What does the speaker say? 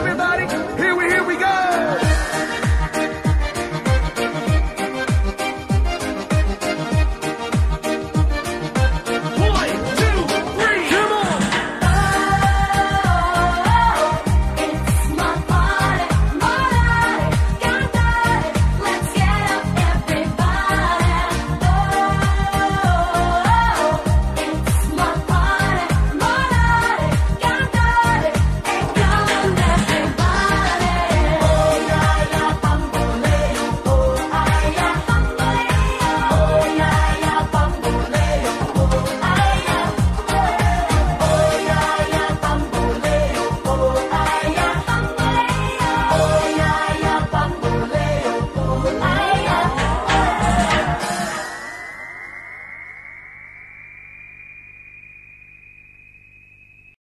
everybody. Here